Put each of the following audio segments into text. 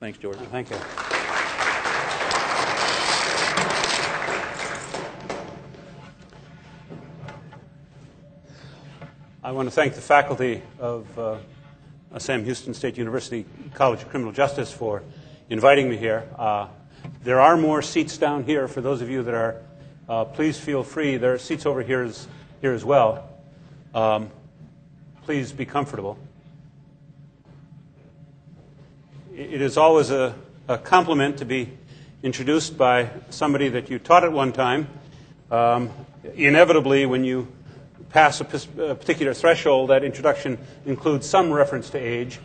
Thanks, George. Thank you. I want to thank the faculty of uh, Sam Houston State University College of Criminal Justice for inviting me here. Uh, there are more seats down here for those of you that are. Uh, please feel free. There are seats over here as, here as well. Um, please be comfortable. It is always a, a, compliment to be introduced by somebody that you taught at one time. Um, inevitably, when you pass a, particular threshold, that introduction includes some reference to age.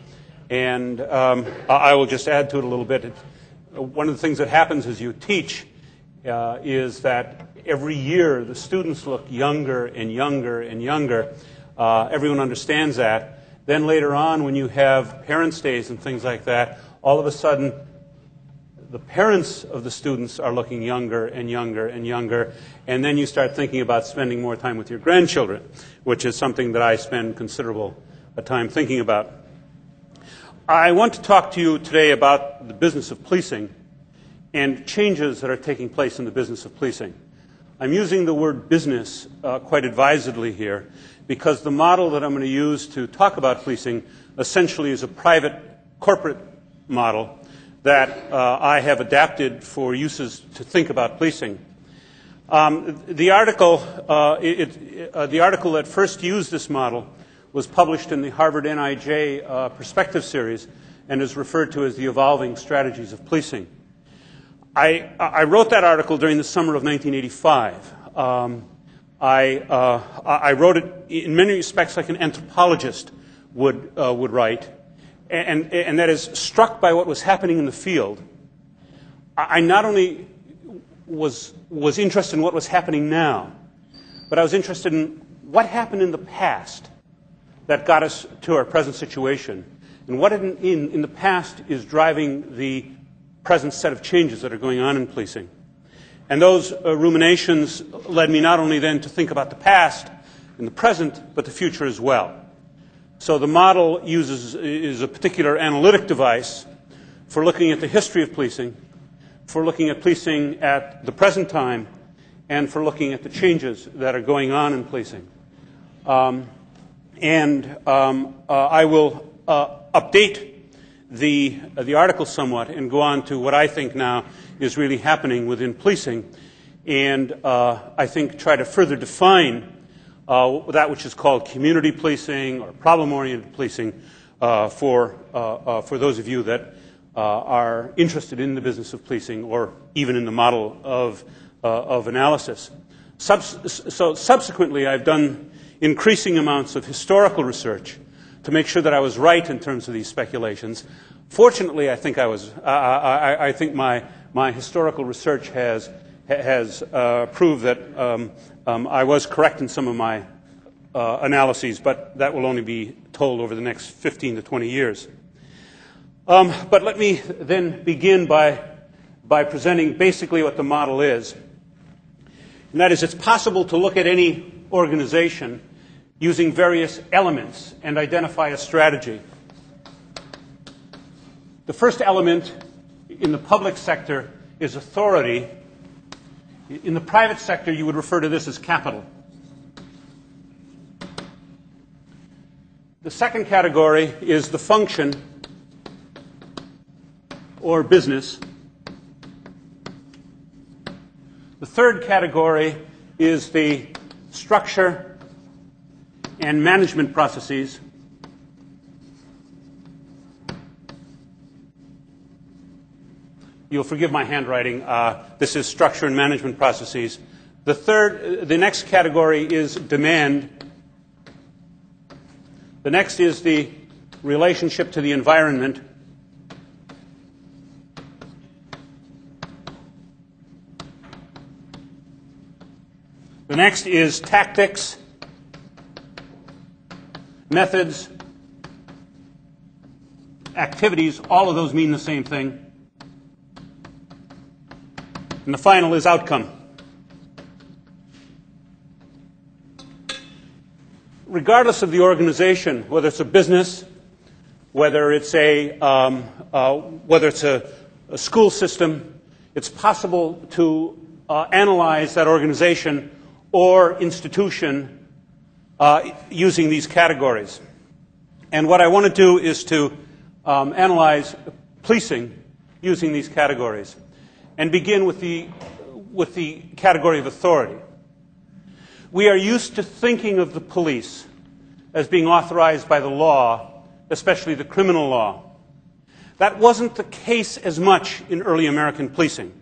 And um, I will just add to it a little bit. one of the things that happens as you teach uh, is that every year the students look younger and younger and younger. Uh, everyone understands that. Then later on, when you have parents' days and things like that, all of a sudden the parents of the students are looking younger and younger and younger, and then you start thinking about spending more time with your grandchildren, which is something that I spend considerable time thinking about. I want to talk to you today about the business of policing and changes that are taking place in the business of policing. I'm using the word business uh, quite advisedly here because the model that I'm going to use to talk about policing essentially is a private corporate model that uh, I have adapted for uses to think about policing. Um, the, article, uh, it, uh, the article that first used this model was published in the Harvard NIJ uh, Perspective Series and is referred to as the Evolving Strategies of Policing. I, I wrote that article during the summer of 1985. Um, I, uh, I, wrote it in many respects like an anthropologist would, uh, would write and, and that is struck by what was happening in the field, I not only was, was interested in what was happening now, but I was interested in what happened in the past that got us to our present situation, and what in, in, in the past is driving the present set of changes that are going on in policing. And those uh, ruminations led me not only then to think about the past and the present, but the future as well. So the model uses is a particular analytic device for looking at the history of policing, for looking at policing at the present time, and for looking at the changes that are going on in policing. Um, and um, uh, I will uh, update the, uh, the article somewhat and go on to what I think now is really happening within policing, and uh, I think try to further define uh, that which is called community policing or problem-oriented policing uh, for, uh, uh for those of you that uh, are interested in the business of policing or even in the model of, uh, of analysis. So subsequently, I've done increasing amounts of historical research to make sure that I was right in terms of these speculations. Fortunately, I think I was. I, I think my, my historical research has has uh, proved that um, um, I was correct in some of my uh, analyses, but that will only be told over the next 15 to 20 years. Um, but let me then begin by, by presenting basically what the model is. And that is, it's possible to look at any organization using various elements and identify a strategy. The first element in the public sector is authority in the private sector, you would refer to this as capital. The second category is the function or business. The third category is the structure and management processes. You'll forgive my handwriting. Uh, this is structure and management processes. The third, uh, the next category is demand. The next is the relationship to the environment. The next is tactics, methods, activities. All of those mean the same thing. And the final is outcome. Regardless of the organization, whether it's a business whether it's a, um, uh, whether it's a, a, school system, it's possible to uh, analyze that organization or institution uh, using these categories. And what I want to do is to um, analyze policing using these categories and begin with the, with the category of authority. We are used to thinking of the police as being authorized by the law, especially the criminal law. That wasn't the case as much in early American policing.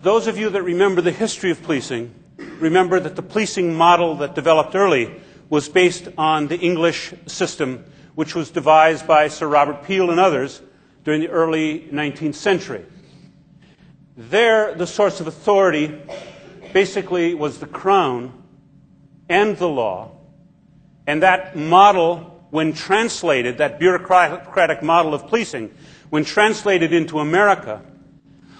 Those of you that remember the history of policing remember that the policing model that developed early was based on the English system, which was devised by Sir Robert Peel and others during the early 19th century. There, the source of authority basically was the crown and the law, and that model, when translated, that bureaucratic model of policing, when translated into America,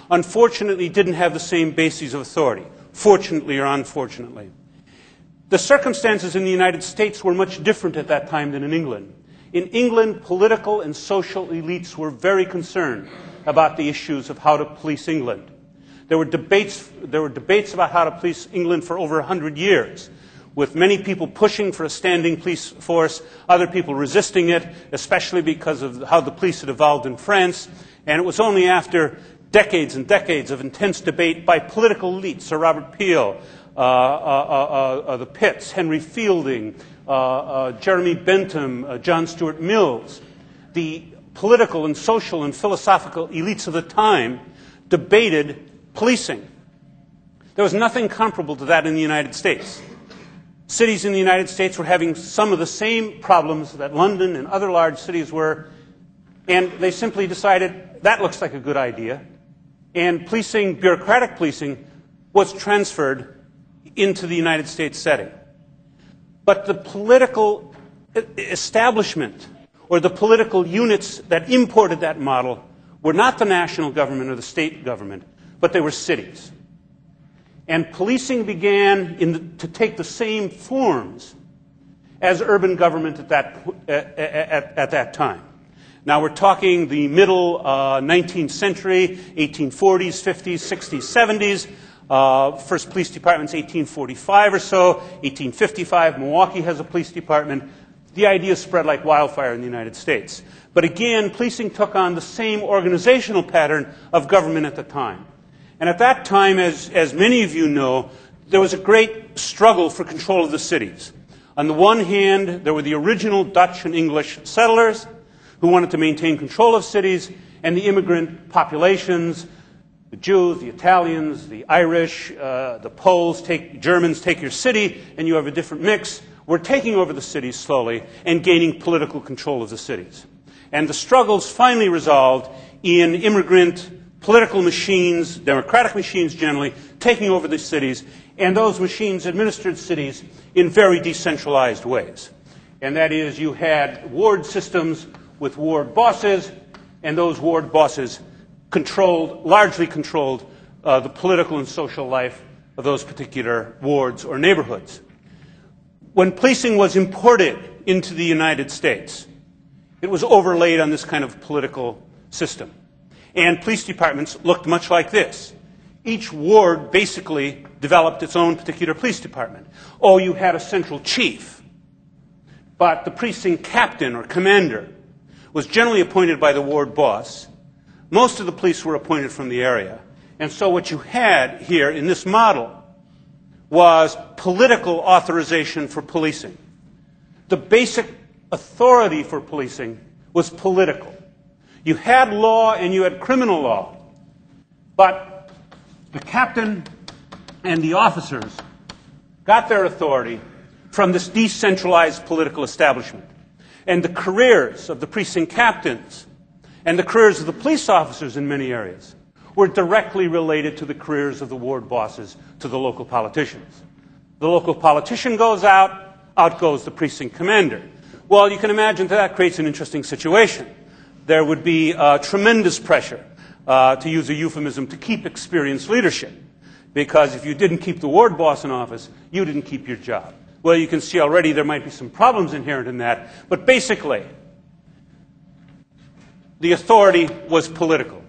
unfortunately didn't have the same bases of authority, fortunately or unfortunately. The circumstances in the United States were much different at that time than in England. In England, political and social elites were very concerned about the issues of how to police England. There were debates, there were debates about how to police England for over 100 years with many people pushing for a standing police force, other people resisting it, especially because of how the police had evolved in France. And it was only after decades and decades of intense debate by political elites, Sir Robert Peel, uh, uh, uh, uh the Pitts, Henry Fielding, uh, uh, Jeremy Bentham, John Stuart Mills, the political and social and philosophical elites of the time debated policing. There was nothing comparable to that in the United States. Cities in the United States were having some of the same problems that London and other large cities were, and they simply decided that looks like a good idea. And policing, bureaucratic policing, was transferred into the United States setting. But the political establishment or the political units that imported that model were not the national government or the state government, but they were cities. And policing began the, to take the same forms as urban government at that, at, at, at that time. Now we're talking the middle uh, 19th century, 1840s, 50s, 60s, 70s. Uh, first police department's 1845 or so, 1855. Milwaukee has a police department. The idea spread like wildfire in the United States. But again, policing took on the same organizational pattern of government at the time. And at that time, as, as many of you know, there was a great struggle for control of the cities. On the one hand, there were the original Dutch and English settlers who wanted to maintain control of cities, and the immigrant populations, the Jews, the Italians, the Irish, uh, the Poles, take, Germans take your city, and you have a different mix. We're taking over the cities slowly and gaining political control of the cities. And the struggles finally resolved in immigrant political machines, democratic machines generally, taking over the cities, and those machines administered cities in very decentralized ways. And that is, you had ward systems with ward bosses, and those ward bosses controlled, largely controlled, uh, the political and social life of those particular wards or neighborhoods. When policing was imported into the United States, it was overlaid on this kind of political system and police departments looked much like this. Each ward basically developed its own particular police department. Oh, you had a central chief, but the precinct captain or commander was generally appointed by the ward boss. Most of the police were appointed from the area. And so what you had here in this model was political authorization for policing. The basic authority for policing was political. You had law and you had criminal law. But the captain and the officers got their authority from this decentralized political establishment. And the careers of the precinct captains and the careers of the police officers in many areas were directly related to the careers of the ward bosses to the local politicians. The local politician goes out, out goes the precinct commander. Well, you can imagine that, that creates an interesting situation there would be uh, tremendous pressure, uh, to use a euphemism, to keep experienced leadership. Because if you didn't keep the ward boss in office, you didn't keep your job. Well, you can see already there might be some problems inherent in that. But basically, the authority was political.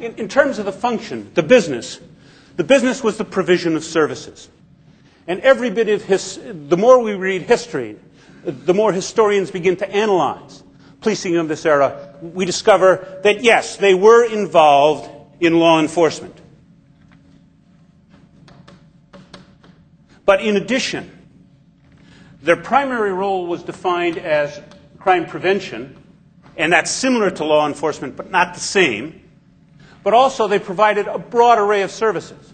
In, in, terms of the function, the business, the business was the provision of services. And every bit of his, the more we read history, the more historians begin to analyze policing of this era, we discover that yes, they were involved in law enforcement. But in addition, their primary role was defined as crime prevention, and that's similar to law enforcement, but not the same. But also, they provided a broad array of services.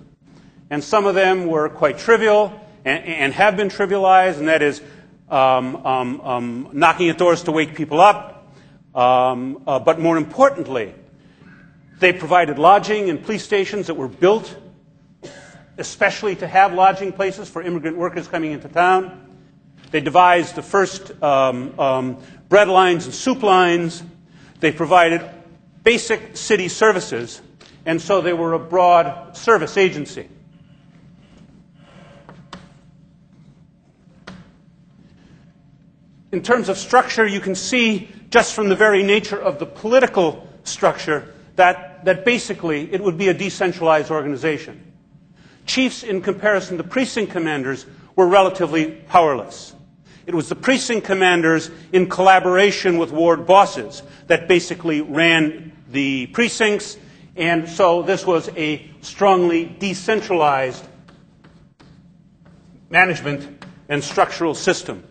And some of them were quite trivial and, and have been trivialized, and that is um, um, um, knocking at doors to wake people up. Um, uh, but more importantly, they provided lodging and police stations that were built especially to have lodging places for immigrant workers coming into town. They devised the first um, um, bread lines and soup lines. They provided basic city services, and so they were a broad service agency. In terms of structure, you can see just from the very nature of the political structure that, that basically it would be a decentralized organization. Chiefs, in comparison to precinct commanders, were relatively powerless. It was the precinct commanders, in collaboration with ward bosses, that basically ran the precincts, and so this was a strongly decentralized management and structural system.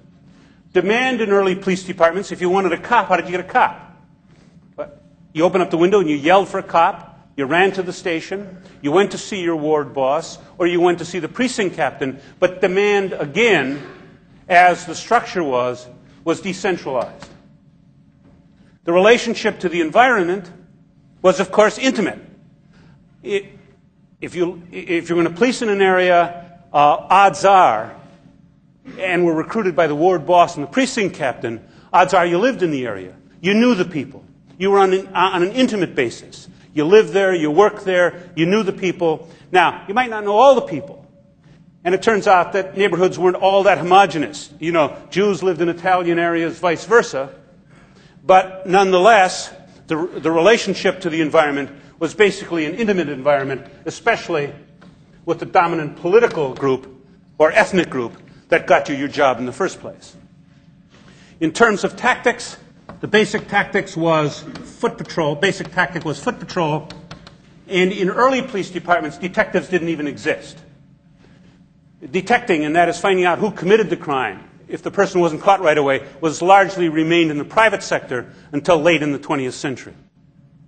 Demand in early police departments, if you wanted a cop, how did you get a cop? You open up the window and you yelled for a cop. You ran to the station, you went to see your ward boss, or you went to see the precinct captain, but demand again, as the structure was, was decentralized. The relationship to the environment was, of course, intimate. If, you, if you're going to police in an area, uh, odds are, and were recruited by the ward boss and the precinct captain, odds are you lived in the area. You knew the people. You were on an, on an intimate basis. You lived there, you worked there, you knew the people. Now, you might not know all the people. And it turns out that neighborhoods weren't all that homogenous. You know, Jews lived in Italian areas, vice versa. But nonetheless, the, the relationship to the environment was basically an intimate environment, especially with the dominant political group or ethnic group that got you your job in the first place. In terms of tactics, the basic tactics was foot patrol. Basic tactic was foot patrol. And in early police departments, detectives didn't even exist. Detecting, and that is finding out who committed the crime, if the person wasn't caught right away, was largely remained in the private sector until late in the 20th century.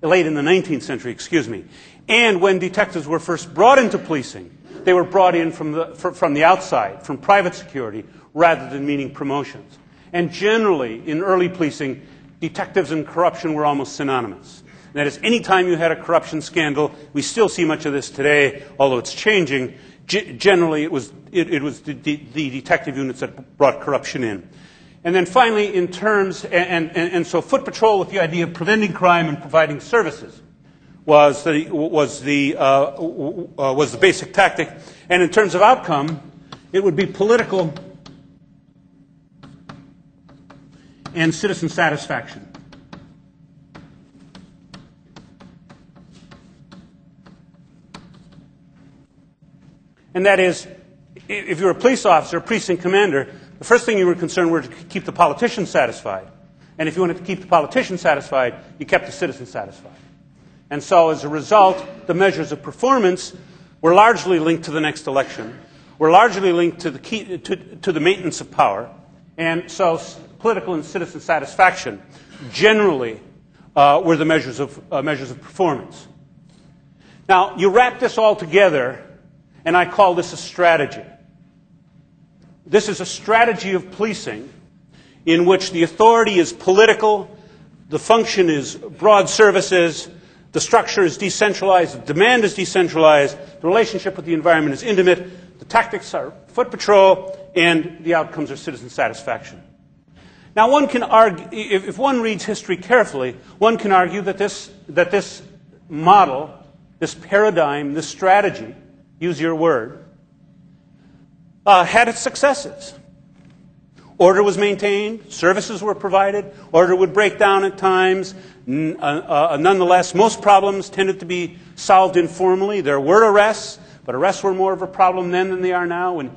Late in the 19th century, excuse me. And when detectives were first brought into policing, they were brought in from the, from the outside, from private security, rather than meaning promotions. And generally, in early policing, detectives and corruption were almost synonymous. That is, any time you had a corruption scandal, we still see much of this today, although it's changing. G- generally, it was, it, it was the, the, the, detective units that brought corruption in. And then finally, in terms, and, and, and so foot patrol with the idea of preventing crime and providing services was the, was the, uh, uh, was the basic tactic. And in terms of outcome, it would be political and citizen satisfaction. And that is, if you were a police officer, a precinct commander, the first thing you were concerned were to keep the politicians satisfied. And if you wanted to keep the politicians satisfied, you kept the citizens satisfied. And so as a result, the measures of performance were largely linked to the next election, were largely linked to the, key, to, to the maintenance of power. And so political and citizen satisfaction generally uh, were the measures of, uh, measures of performance. Now, you wrap this all together, and I call this a strategy. This is a strategy of policing in which the authority is political, the function is broad services, the structure is decentralized, the demand is decentralized, the relationship with the environment is intimate, the tactics are foot patrol, and the outcomes are citizen satisfaction. Now, one can argue, if one reads history carefully, one can argue that this, that this model, this paradigm, this strategy, use your word, uh, had its successes. Order was maintained, services were provided, order would break down at times. N- uh, uh, nonetheless, most problems tended to be solved informally. There were arrests, but arrests were more of a problem then than they are now. When,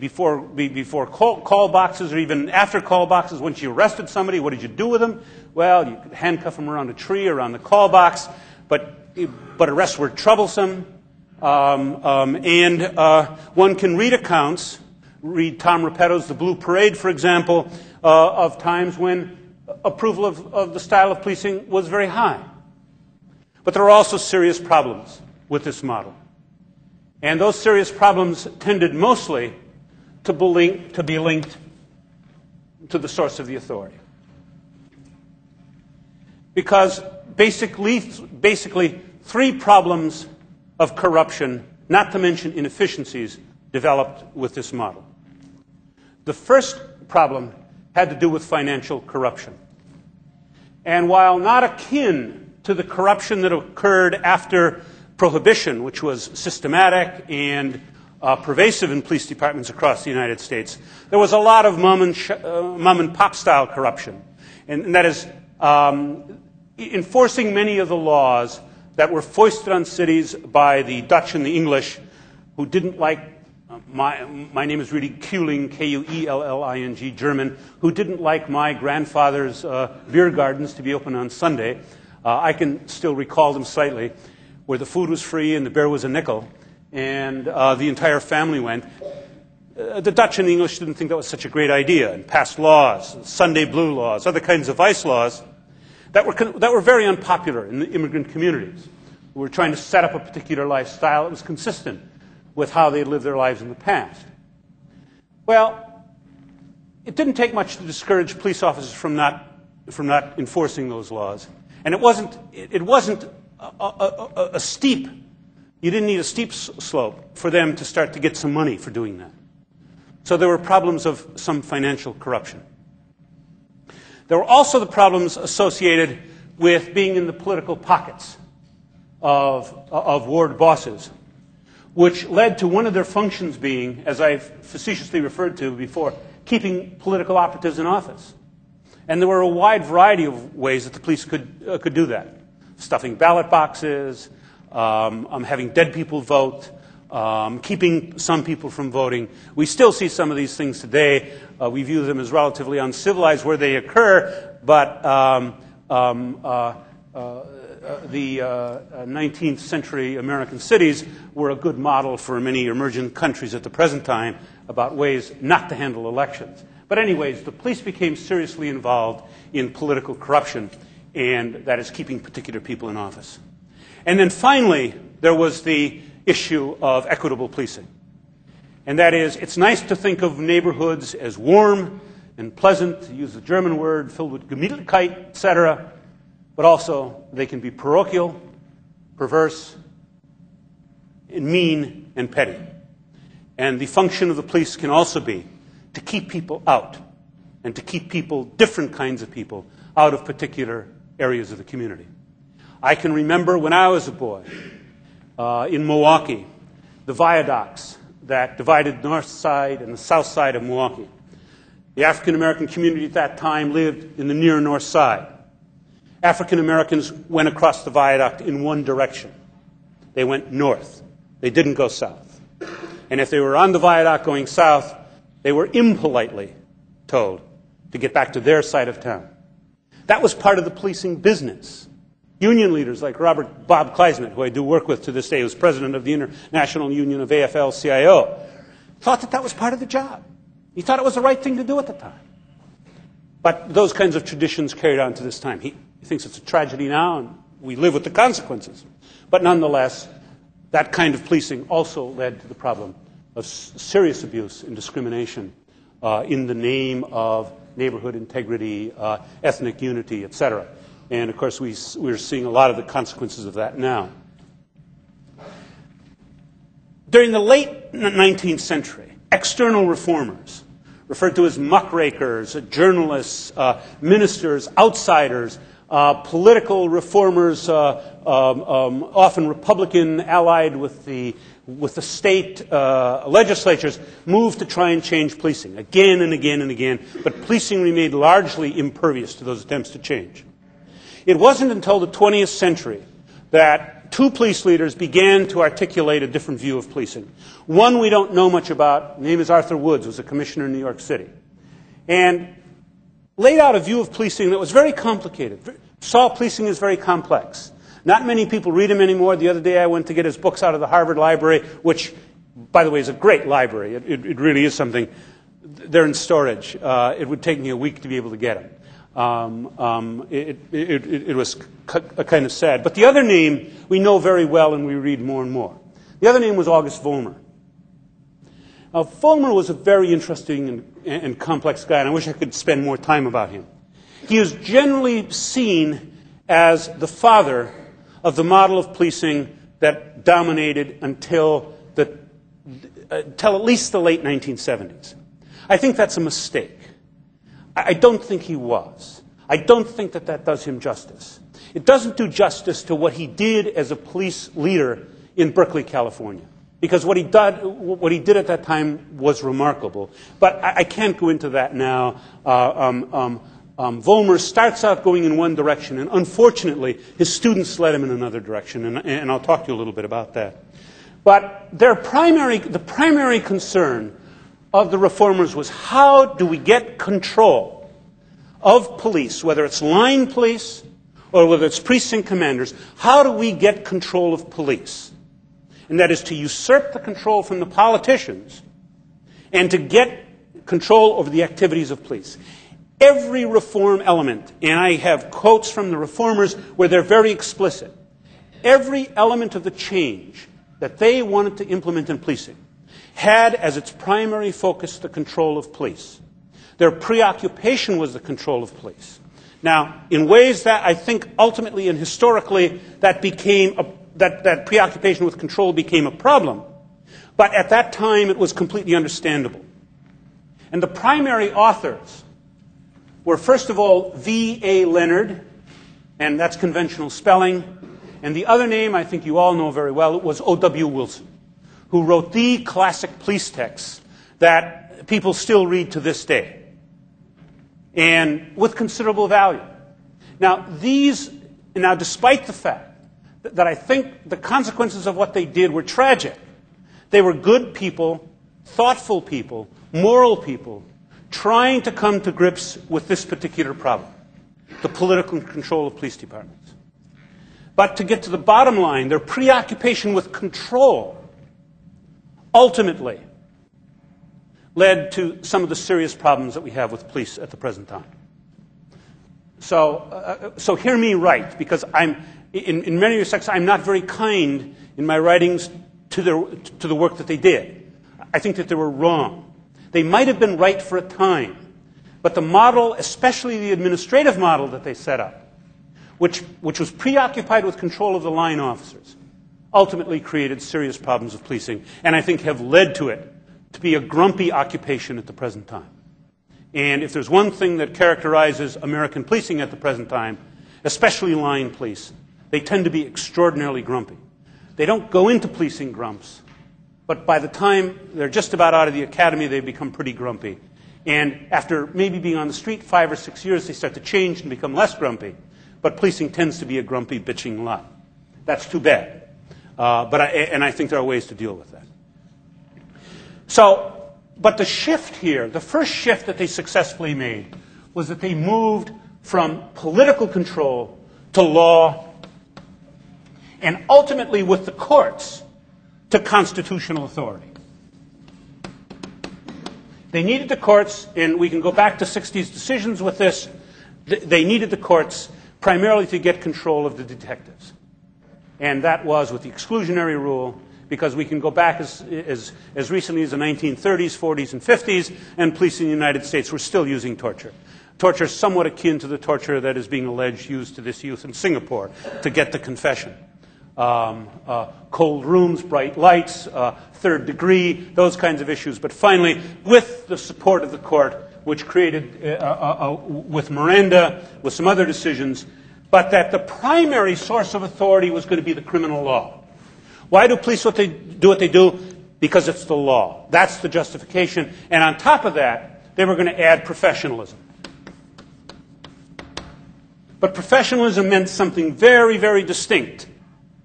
before, before call, call boxes or even after call boxes, once you arrested somebody, what did you do with them? Well, you could handcuff them around a tree, or around the call box, but, but arrests were troublesome. Um, um, and uh, one can read accounts read Tom Reppetto's The Blue Parade, for example, uh, of times when approval of, of the style of policing was very high. But there are also serious problems with this model. And those serious problems tended mostly to be, linked, to be linked to the source of the authority. Because basically, basically, three problems of corruption, not to mention inefficiencies, developed with this model. The first problem had to do with financial corruption. And while not akin to the corruption that occurred after Prohibition, which was systematic and uh, pervasive in police departments across the United States, there was a lot of mom and, uh, mom and pop style corruption. And, and that is um, enforcing many of the laws that were foisted on cities by the Dutch and the English who didn't like my, my name is really Kuelling, K-U-E-L-L-I-N-G, German, who didn't like my grandfather's uh, beer gardens to be open on Sunday. Uh, I can still recall them slightly, where the food was free and the beer was a nickel, and uh, the entire family went. Uh, the Dutch and the English didn't think that was such a great idea and passed laws, Sunday blue laws, other kinds of vice laws that were, that were very unpopular in the immigrant communities who were trying to set up a particular lifestyle that was consistent with how they lived their lives in the past. Well, it didn't take much to discourage police officers from not, from not enforcing those laws. And it wasn't, it wasn't a, a, a, a steep, you didn't need a steep slope for them to start to get some money for doing that. So there were problems of some financial corruption. There were also the problems associated with being in the political pockets of, of ward bosses which led to one of their functions being, as I've facetiously referred to before, keeping political operatives in office. And there were a wide variety of ways that the police could, uh, could do that stuffing ballot boxes, um, um, having dead people vote, um, keeping some people from voting. We still see some of these things today. Uh, we view them as relatively uncivilized where they occur, but um, um, uh, uh uh, the uh, 19th century American cities were a good model for many emerging countries at the present time about ways not to handle elections. But, anyways, the police became seriously involved in political corruption, and that is keeping particular people in office. And then finally, there was the issue of equitable policing. And that is, it's nice to think of neighborhoods as warm and pleasant, to use the German word, filled with Gemütlichkeit, etc but also they can be parochial, perverse, and mean, and petty. And the function of the police can also be to keep people out and to keep people, different kinds of people, out of particular areas of the community. I can remember when I was a boy uh, in Milwaukee, the viaducts that divided the north side and the south side of Milwaukee. The African American community at that time lived in the near north side. African Americans went across the viaduct in one direction. They went north. They didn't go south. And if they were on the viaduct going south, they were impolitely told to get back to their side of town. That was part of the policing business. Union leaders like Robert Bob Kliesmet, who I do work with to this day, who's president of the International Union of AFL-CIO, thought that that was part of the job. He thought it was the right thing to do at the time. But those kinds of traditions carried on to this time. He, he thinks it's a tragedy now, and we live with the consequences. But nonetheless, that kind of policing also led to the problem of serious abuse and discrimination uh, in the name of neighborhood integrity, uh, ethnic unity, etc. And of course, we, we're seeing a lot of the consequences of that now. During the late 19th century, external reformers, referred to as muckrakers, journalists, uh, ministers, outsiders, uh, political reformers, uh, um, um, often Republican, allied with the, with the state uh, legislatures, moved to try and change policing again and again and again, but policing remained largely impervious to those attempts to change. It wasn't until the 20th century that two police leaders began to articulate a different view of policing. One we don't know much about, name is Arthur Woods, was a commissioner in New York City. And laid out a view of policing that was very complicated. Saw policing is very complex. Not many people read him anymore. The other day I went to get his books out of the Harvard Library, which, by the way, is a great library. It, it, it really is something. They're in storage. Uh, it would take me a week to be able to get them. Um, um, it, it, was kind of sad. But the other name we know very well and we read more and more. The other name was August Vollmer. Now, Vollmer was a very interesting and, and complex guy, and I wish I could spend more time about him. He is generally seen as the father of the model of policing that dominated until, the, until at least the late 1970s. I think that's a mistake. I don't think he was. I don't think that that does him justice. It doesn't do justice to what he did as a police leader in Berkeley, California. Because what he, did, what he did at that time was remarkable. But I, I can't go into that now. Uh, um, um, um, Vollmer starts out going in one direction, and unfortunately, his students led him in another direction, and, and I'll talk to you a little bit about that. But their primary, the primary concern of the reformers was how do we get control of police, whether it's line police or whether it's precinct commanders, how do we get control of police? And that is to usurp the control from the politicians and to get control over the activities of police. Every reform element, and I have quotes from the reformers where they're very explicit, every element of the change that they wanted to implement in policing had as its primary focus the control of police. Their preoccupation was the control of police. Now, in ways that I think ultimately and historically that became a, that, that preoccupation with control became a problem. But at that time it was completely understandable. And the primary authors were first of all V. A. Leonard, and that's conventional spelling. And the other name I think you all know very well was O. W. Wilson who wrote the classic police texts that people still read to this day, and with considerable value. Now, these, now, despite the fact that I think the consequences of what they did were tragic, they were good people, thoughtful people, moral people, trying to come to grips with this particular problem the political control of police departments. But to get to the bottom line, their preoccupation with control ultimately led to some of the serious problems that we have with police at the present time. So, uh, so hear me right, because I'm, in, in many respects, I'm not very kind in my writings to, their, to the work that they did. I think that they were wrong. They might have been right for a time, but the model, especially the administrative model that they set up, which, which was preoccupied with control of the line officers, ultimately created serious problems of policing, and I think have led to it to be a grumpy occupation at the present time. And if there's one thing that characterizes American policing at the present time, especially line police, they tend to be extraordinarily grumpy. They don't go into policing grumps, but by the time they're just about out of the academy, they become pretty grumpy. And after maybe being on the street five or six years, they start to change and become less grumpy. But policing tends to be a grumpy, bitching lot. That's too bad. Uh, but I, and I think there are ways to deal with that. So, but the shift here, the first shift that they successfully made, was that they moved from political control to law, and ultimately with the courts to constitutional authority. They needed the courts, and we can go back to 60s decisions with this. They needed the courts primarily to get control of the detectives and that was with the exclusionary rule, because we can go back as, as, as recently as the 1930s, 40s, and 50s, and police in the United States were still using torture. Torture somewhat akin to the torture that is being alleged used to this youth in Singapore to get the confession. Um, uh, cold rooms, bright lights, uh, third degree, those kinds of issues. But finally, with the support of the court, which created, uh, uh, uh with Miranda, with some other decisions, but that the primary source of authority was going to be the criminal law. Why do police what they do what they do? Because it's the law. That's the justification. And on top of that, they were going to add professionalism. But professionalism meant something very, very distinct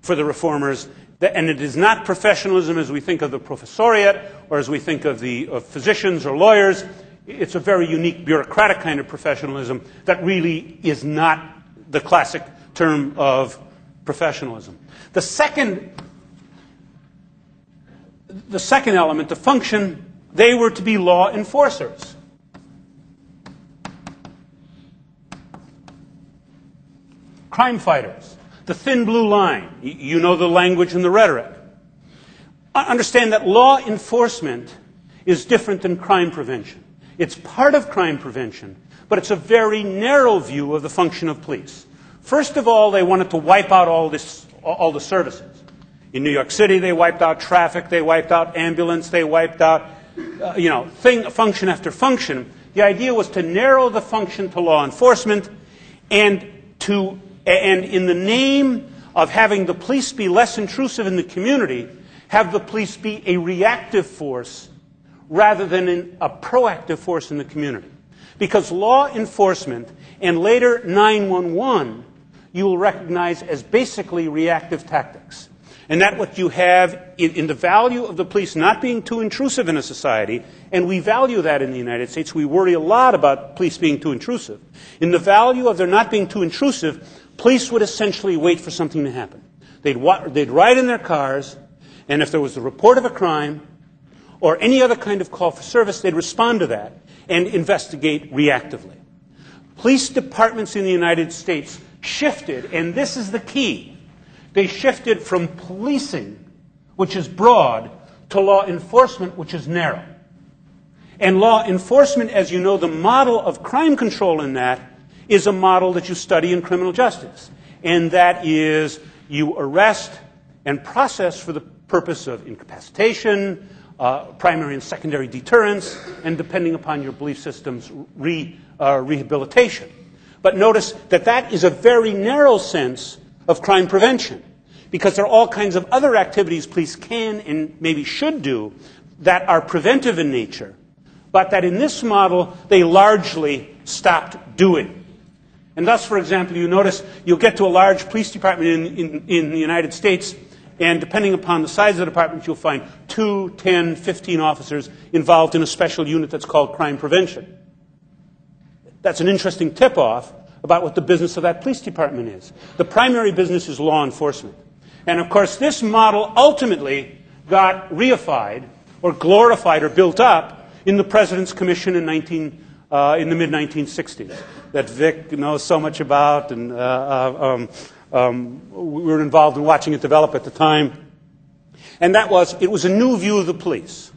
for the reformers, and it is not professionalism as we think of the professoriate or as we think of the of physicians or lawyers. It's a very unique bureaucratic kind of professionalism that really is not the classic term of professionalism. The second, the second element, the function, they were to be law enforcers. Crime fighters, the thin blue line. You know the language and the rhetoric. Understand that law enforcement is different than crime prevention. It's part of crime prevention, but it's a very narrow view of the function of police. First of all, they wanted to wipe out all, this, all the services. In New York City, they wiped out traffic, they wiped out ambulance, they wiped out, uh, you know, thing, function after function. The idea was to narrow the function to law enforcement and to, and in the name of having the police be less intrusive in the community, have the police be a reactive force rather than a proactive force in the community. Because law enforcement and later 911 you will recognize as basically reactive tactics. And that what you have in, in, the value of the police not being too intrusive in a society, and we value that in the United States. We worry a lot about police being too intrusive. In the value of their not being too intrusive, police would essentially wait for something to happen. They'd, wa- they'd ride in their cars, and if there was a report of a crime, or any other kind of call for service, they'd respond to that and investigate reactively. Police departments in the United States shifted, and this is the key. They shifted from policing, which is broad, to law enforcement, which is narrow. And law enforcement, as you know, the model of crime control in that is a model that you study in criminal justice. And that is you arrest and process for the purpose of incapacitation, uh, primary and secondary deterrence, and depending upon your belief systems, re, uh, rehabilitation. But notice that that is a very narrow sense of crime prevention, because there are all kinds of other activities police can and maybe should do that are preventive in nature, but that in this model they largely stopped doing. And thus, for example, you notice you'll get to a large police department in, in, in the United States, and depending upon the size of the department, you'll find 2, 10, 15 officers involved in a special unit that's called crime prevention. That's an interesting tip off about what the business of that police department is. The primary business is law enforcement. And of course, this model ultimately got reified or glorified or built up in the President's Commission in, 19, uh, in the mid 1960s that Vic knows so much about, and uh, uh, um, um, we were involved in watching it develop at the time and that was it was a new view of the police.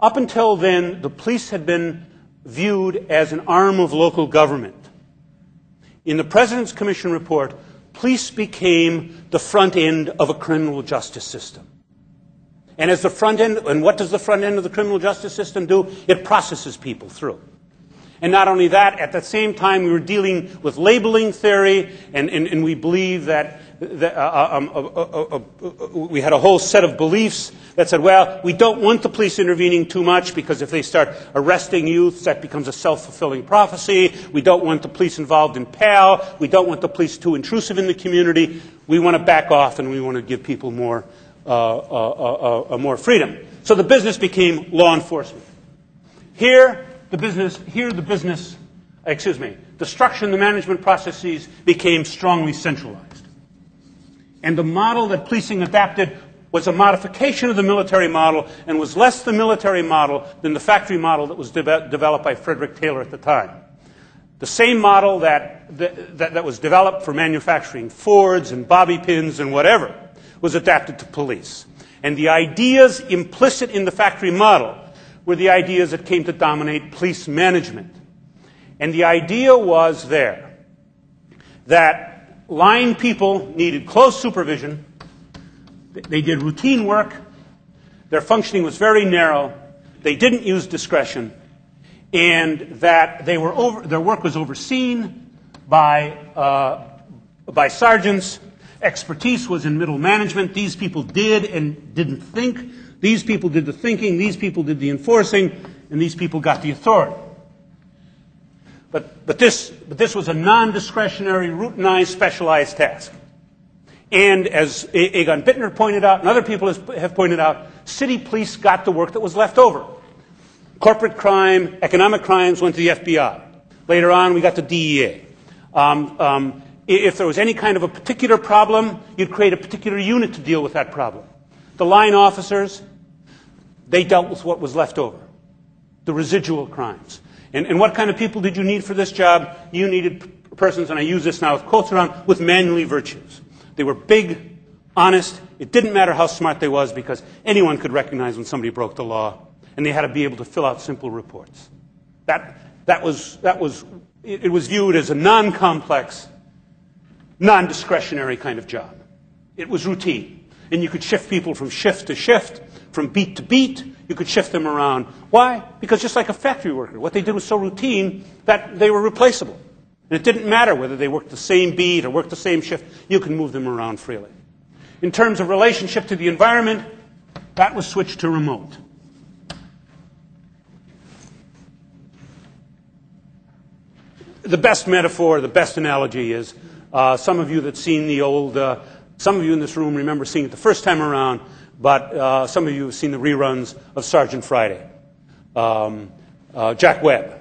Up until then, the police had been viewed as an arm of local government. In the President's Commission report, police became the front end of a criminal justice system. And as the front end, and what does the front end of the criminal justice system do? It processes people through. And not only that, at the same time, we were dealing with labeling theory, and, and, and we believe that uh, uh, um, uh, we had a whole set of beliefs that said, well, we don't want the police intervening too much because if they start arresting youths, that becomes a self fulfilling prophecy. We don't want the police involved in PAL. We don't want the police too intrusive in the community. We want to back off and we want to give people more, uh, uh, uh, more freedom. So the business became law enforcement. Here, the business, here the business, excuse me, the structure and the management processes became strongly centralized. And the model that policing adapted was a modification of the military model and was less the military model than the factory model that was de- developed by Frederick Taylor at the time. The same model that, that, that was developed for manufacturing Fords and bobby pins and whatever was adapted to police. And the ideas implicit in the factory model were the ideas that came to dominate police management. And the idea was there that line people needed close supervision. They did routine work. Their functioning was very narrow. They didn't use discretion. And that they were over, their work was overseen by, uh, by sergeants. Expertise was in middle management. These people did and didn't think. These people did the thinking. These people did the enforcing. And these people got the authority. But, but, this, but this was a non discretionary, routinized, specialized task. And as Egon Bittner pointed out, and other people have pointed out, city police got the work that was left over. Corporate crime, economic crimes went to the FBI. Later on, we got the DEA. Um, um, if there was any kind of a particular problem, you'd create a particular unit to deal with that problem. The line officers, they dealt with what was left over, the residual crimes. And, and what kind of people did you need for this job? You needed persons, and I use this now with quotes around, with manly virtues. They were big, honest. It didn't matter how smart they was because anyone could recognize when somebody broke the law, and they had to be able to fill out simple reports. That, that was, that was it, it was viewed as a non-complex, non-discretionary kind of job. It was routine. And you could shift people from shift to shift, from beat to beat. You could shift them around. Why? Because just like a factory worker, what they did was so routine that they were replaceable. And it didn't matter whether they worked the same beat or worked the same shift. You can move them around freely. In terms of relationship to the environment, that was switched to remote. the best metaphor, the best analogy is uh, some of you that seen the old, uh, some of you in this room remember seeing it the first time around, but uh, some of you have seen the reruns of Sergeant Friday, um, uh, Jack Webb.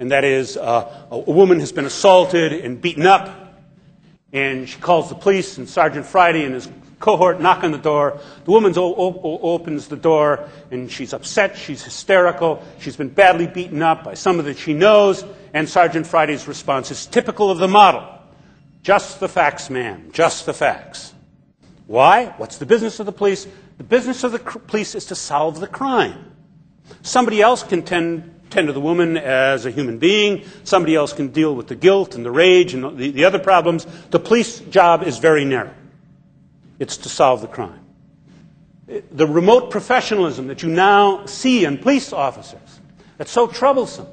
And that is uh, a woman has been assaulted and beaten up, and she calls the police, and Sergeant Friday and his cohort knock on the door. The woman opens the door, and she's upset, she's hysterical, she's been badly beaten up by someone that she knows, and Sergeant Friday's response is typical of the model. Just the facts, ma'am. Just the facts. Why? What's the business of the police? The business of the cr- police is to solve the crime. Somebody else can tend, tend, to the woman as a human being. Somebody else can deal with the guilt and the rage and the, the other problems. The police job is very narrow. It's to solve the crime. The remote professionalism that you now see in police officers, that's so troublesome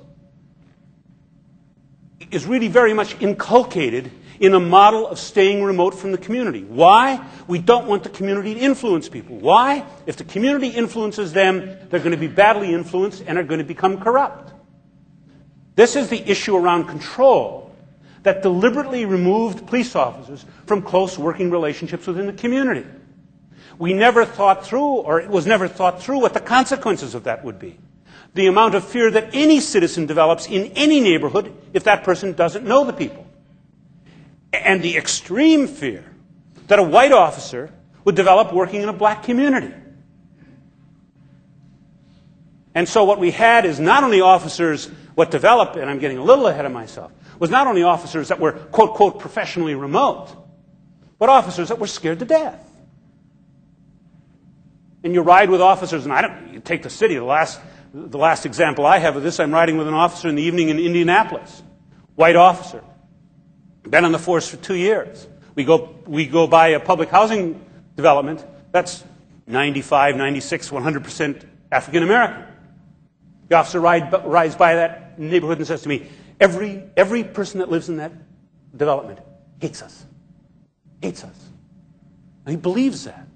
is really very much inculcated in a model of staying remote from the community. Why? We don't want the community to influence people. Why? If the community influences them, they're going to be badly influenced and are going to become corrupt. This is the issue around control that deliberately removed police officers from close working relationships within the community. We never thought through, or it was never thought through, what the consequences of that would be the amount of fear that any citizen develops in any neighborhood if that person doesn't know the people. And the extreme fear that a white officer would develop working in a black community. And so what we had is not only officers, what developed, and I'm getting a little ahead of myself, was not only officers that were quote, quote, professionally remote, but officers that were scared to death. And you ride with officers, and I don't, you take the city, the last the last example I have of this, I'm riding with an officer in the evening in Indianapolis. White officer. Been on the force for two years. We go, we go by a public housing development that's 95, 96, 100% African American. The officer ride, rides by that neighborhood and says to me, every, every person that lives in that development hates us. Hates us. And he believes that.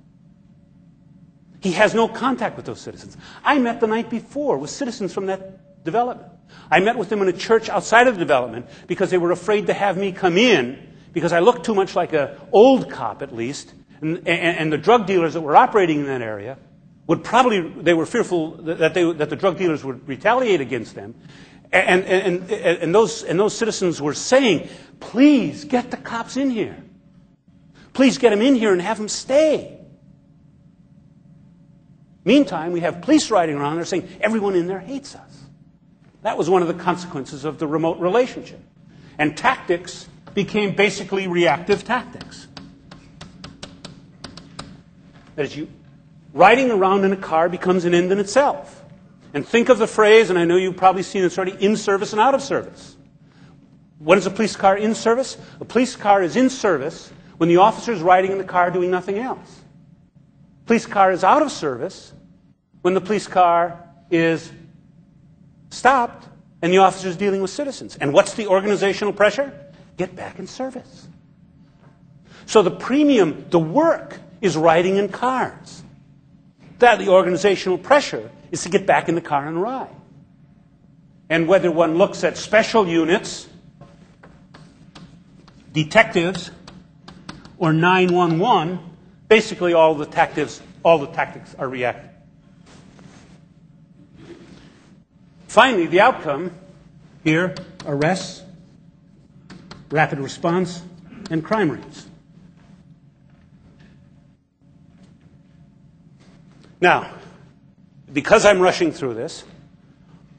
He has no contact with those citizens. I met the night before with citizens from that development. I met with them in a church outside of the development because they were afraid to have me come in because I looked too much like an old cop, at least. And, and, and, the drug dealers that were operating in that area would probably, they were fearful that, they, that the drug dealers would retaliate against them. And, and, and, those, and those citizens were saying, please get the cops in here. Please get them in here and have them stay. Meantime, we have police riding around there saying, everyone in there hates us. That was one of the consequences of the remote relationship. And tactics became basically reactive tactics. That is, you, riding around in a car becomes an end in itself. And think of the phrase, and I know you've probably seen this already, in service and out of service. When is a police car in service? A police car is in service when the officer is riding in the car doing nothing else. Police car is out of service when the police car is stopped and the officer is dealing with citizens. And what's the organizational pressure? Get back in service. So the premium, the work, is riding in cars. That the organizational pressure is to get back in the car and ride. And whether one looks at special units, detectives, or 911, basically all the tactics, all the tactics are reactive. Finally, the outcome here arrests, rapid response, and crime rates. Now, because I'm rushing through this,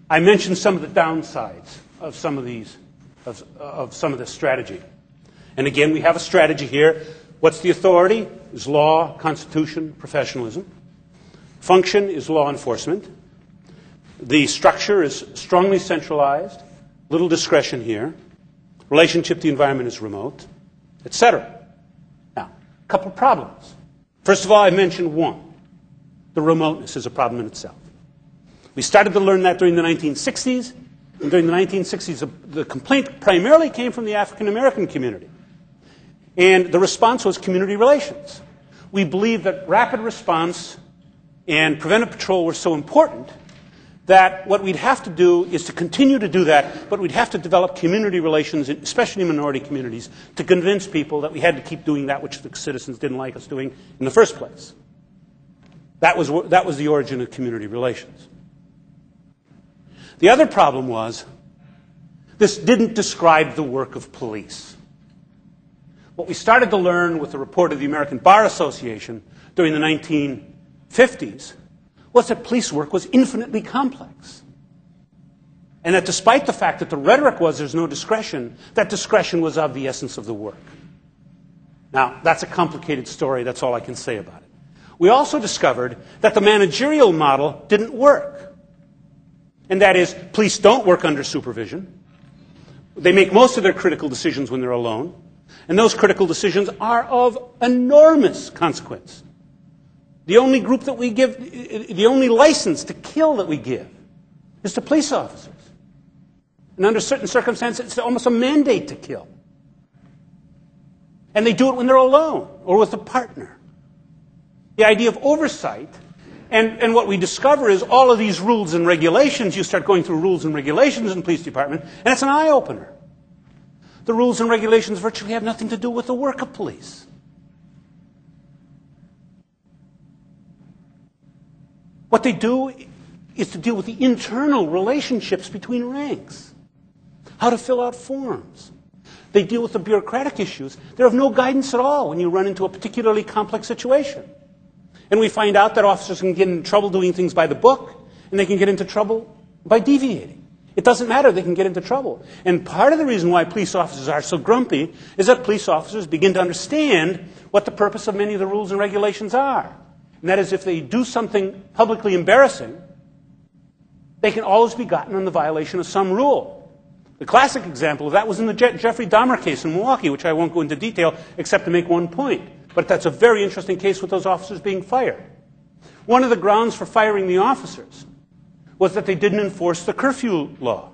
I mentioned some of the downsides of some of these, of, of some of this strategy. And again, we have a strategy here. What's the authority? Is law, constitution, professionalism. Function is law enforcement. The structure is strongly centralized, little discretion here. Relationship to the environment is remote, etc. Now, a couple of problems. First of all, I mentioned one. The remoteness is a problem in itself. We started to learn that during the 1960s. And during the 1960s, the complaint primarily came from the African American community. And the response was community relations. We believed that rapid response and preventive patrol were so important that what we'd have to do is to continue to do that, but we'd have to develop community relations, especially in minority communities, to convince people that we had to keep doing that which the citizens didn't like us doing in the first place. That was, that was the origin of community relations. The other problem was this didn't describe the work of police. What we started to learn with the report of the American Bar Association during the 1950s was that police work was infinitely complex. And that despite the fact that the rhetoric was there's no discretion, that discretion was of the essence of the work. Now, that's a complicated story. That's all I can say about it. We also discovered that the managerial model didn't work. And that is, police don't work under supervision. They make most of their critical decisions when they're alone. And those critical decisions are of enormous consequence. The only group that we give, the only license to kill that we give is to police officers. And under certain circumstances, it's almost a mandate to kill. And they do it when they're alone or with a partner the idea of oversight. And, and what we discover is all of these rules and regulations, you start going through rules and regulations in the police department, and it's an eye opener. The rules and regulations virtually have nothing to do with the work of police. What they do is to deal with the internal relationships between ranks, how to fill out forms. They deal with the bureaucratic issues. They're of no guidance at all when you run into a particularly complex situation. And we find out that officers can get in trouble doing things by the book, and they can get into trouble by deviating. It doesn't matter, they can get into trouble. And part of the reason why police officers are so grumpy is that police officers begin to understand what the purpose of many of the rules and regulations are. And that is, if they do something publicly embarrassing, they can always be gotten on the violation of some rule. The classic example of that was in the Je- Jeffrey Dahmer case in Milwaukee, which I won't go into detail except to make one point. But that's a very interesting case with those officers being fired. One of the grounds for firing the officers was that they didn't enforce the curfew law.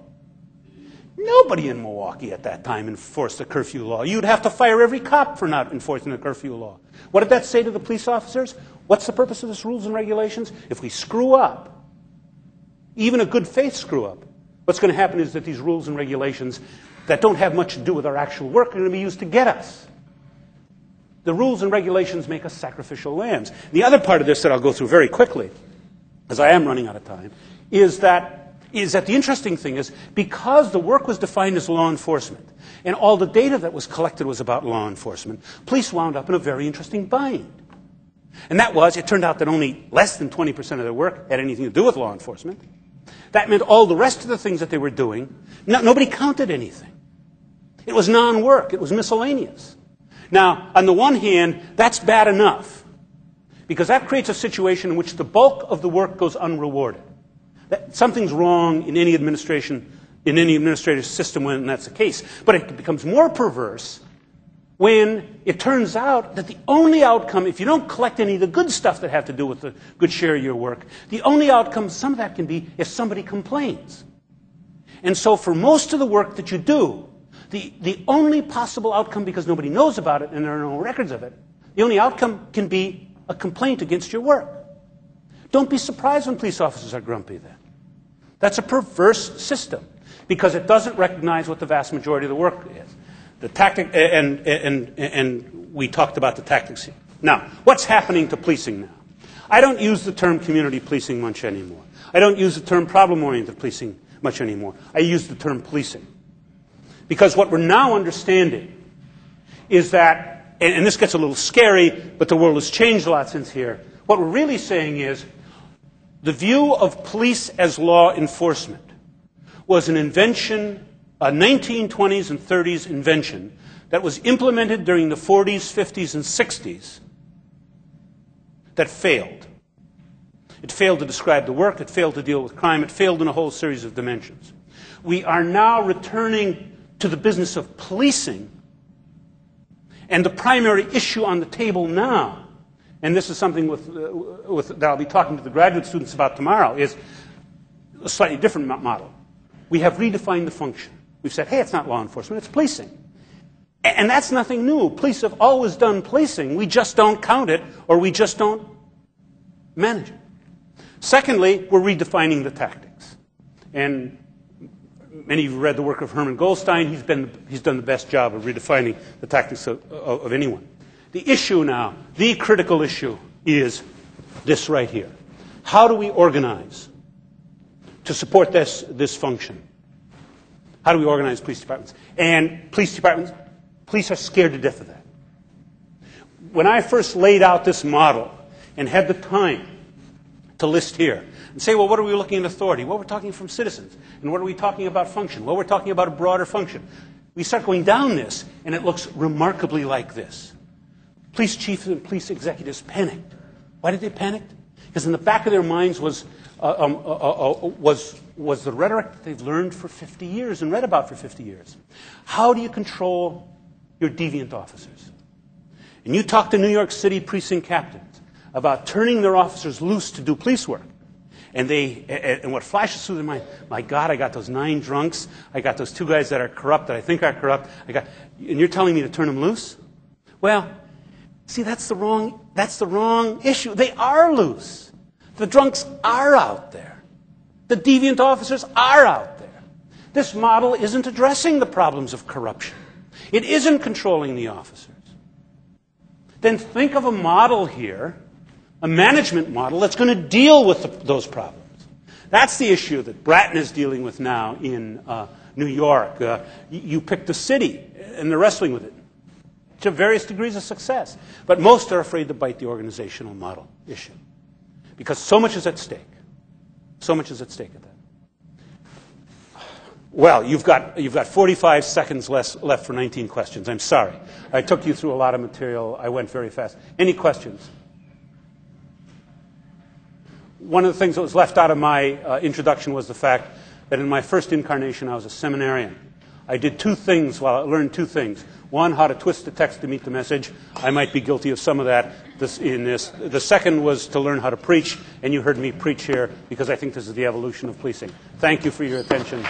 Nobody in Milwaukee at that time enforced the curfew law. You'd have to fire every cop for not enforcing the curfew law. What did that say to the police officers? What's the purpose of this rules and regulations? If we screw up, even a good faith screw up, what's going to happen is that these rules and regulations that don't have much to do with our actual work are going to be used to get us the rules and regulations make us sacrificial lambs. The other part of this that I'll go through very quickly, as I am running out of time, is that, is that the interesting thing is because the work was defined as law enforcement, and all the data that was collected was about law enforcement, police wound up in a very interesting bind. And that was, it turned out that only less than 20% of their work had anything to do with law enforcement. That meant all the rest of the things that they were doing, no, nobody counted anything. It was non work, it was miscellaneous. Now, on the one hand, that's bad enough because that creates a situation in which the bulk of the work goes unrewarded. That, something's wrong in any administration, in any administrative system when that's the case. But it becomes more perverse when it turns out that the only outcome, if you don't collect any of the good stuff that have to do with the good share of your work, the only outcome, some of that can be if somebody complains. And so for most of the work that you do, the, the only possible outcome, because nobody knows about it and there are no records of it, the only outcome can be a complaint against your work. Don't be surprised when police officers are grumpy then. That's a perverse system because it doesn't recognize what the vast majority of the work is. The tactic, and, and, and we talked about the tactics here. Now, what's happening to policing now? I don't use the term community policing much anymore. I don't use the term problem oriented policing much anymore. I use the term policing. Because what we're now understanding is that, and, and this gets a little scary, but the world has changed a lot since here. What we're really saying is the view of police as law enforcement was an invention, a 1920s and 30s invention that was implemented during the 40s, 50s, and 60s that failed. It failed to describe the work, it failed to deal with crime, it failed in a whole series of dimensions. We are now returning to the business of policing. And the primary issue on the table now, and this is something with, uh, with, that I'll be talking to the graduate students about tomorrow, is a slightly different model. We have redefined the function. We've said, hey, it's not law enforcement, it's policing. And that's nothing new. Police have always done policing. We just don't count it or we just don't manage it. Secondly, we're redefining the tactics. And many of you read the work of Herman Goldstein. He's, been, he's done the best job of redefining the tactics of, of, of anyone. The issue now, the critical issue, is this right here. How do we organize to support this, this function? How do we organize police departments? And police departments, police are scared to death of that. When I first laid out this model and had the time to list here and say, well, what are we looking at authority? Well, we're talking from citizens. And what are we talking about function? Well, we're talking about a broader function. We start going down this, and it looks remarkably like this. Police chiefs and police executives panicked. Why did they panic? Because in the back of their minds was, uh, um, uh, uh, uh, was, was the rhetoric that they've learned for 50 years and read about for 50 years. How do you control your deviant officers? And you talk to New York City precinct captains about turning their officers loose to do police work. And they, and what flashes through their mind, my God, I got those nine drunks. I got those two guys that are corrupt that I think are corrupt. I got, and you're telling me to turn them loose? Well, see, that's the wrong, that's the wrong issue. They are loose. The drunks are out there. The deviant officers are out there. This model isn't addressing the problems of corruption. It isn't controlling the officers. Then think of a model here a management model that's going to deal with the, those problems. That's the issue that Bratton is dealing with now in uh, New York. Uh, you, you picked a city, and they're wrestling with it to various degrees of success. But most are afraid to bite the organizational model issue because so much is at stake. So much is at stake at that. Well, you've got, you've got 45 seconds less, left for 19 questions. I'm sorry. I took you through a lot of material. I went very fast. Any questions? one of the things that was left out of my uh, introduction was the fact that in my first incarnation I was a seminarian. I did two things while I learned two things. One, how to twist the text to meet the message. I might be guilty of some of that in this. The second was to learn how to preach, and you heard me preach here because I think this is the evolution of policing. Thank you for your attention.